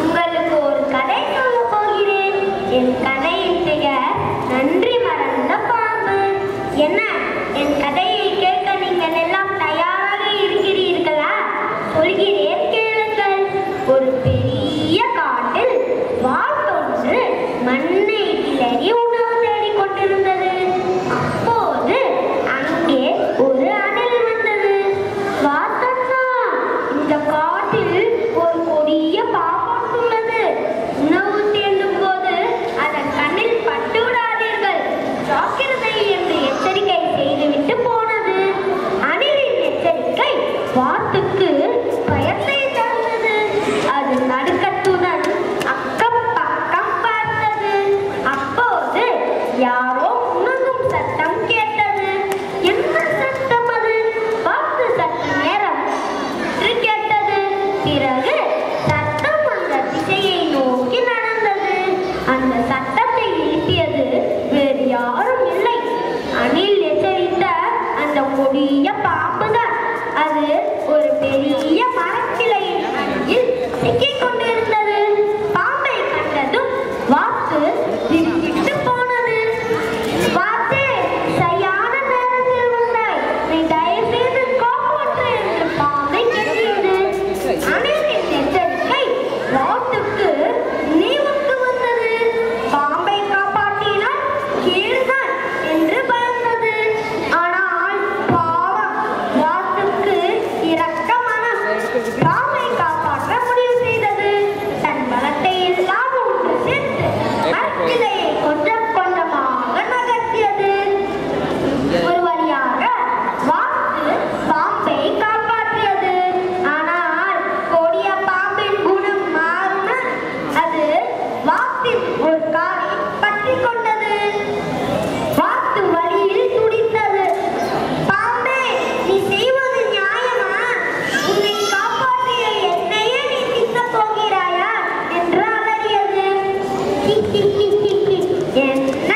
உங்களுக்கு ஒரு கதை சொல்ல போகிறேன். என் கதையின் பெயர் நன்றி மறந்த பாம்பு. என்ன? என் கதையை கேட்க நீங்கள் எல்லாம் தயாராக இருக்கிறீர்களா? சொல்கிறேன் கேளுங்கள். ஒரு பெரிய காட்டில் வாட்டொன்று மண்ணை கிளறி உணவு வாத்துக்கு பயத்தை தந்தது. அது நடுக்கத்துடன் அக்கம் பக்கம் பார்த்தது. அப்போது யாரோ உணவும் சத்தம் கேட்டது. என்ன சத்தம் அது? பார்த்து சற்று நேரம் கேட்டது. பிறகு சத்தம் அந்த திசையை நோக்கி நடந்தது. அந்த சத்தத்தை எழுப்பியது வேறு யாரும் இல்லை. அணில் எச்சரித்த அந்த கொடிய பாம்புதான். அது ஒரு பெரிய மரக்கிளையின் அடியில் சிக்கிக் கொண்டிருந்தது. ஒரு காரி பற்றி கொண்டது பார்த்து வழியில் துடித்தது. பாம்பே நீ செய்வது நியாயமா? உன்னை காப்பாற்றிய என்னையே நீ திட்ட போகிறாயா? என்று அலறியது. என்ன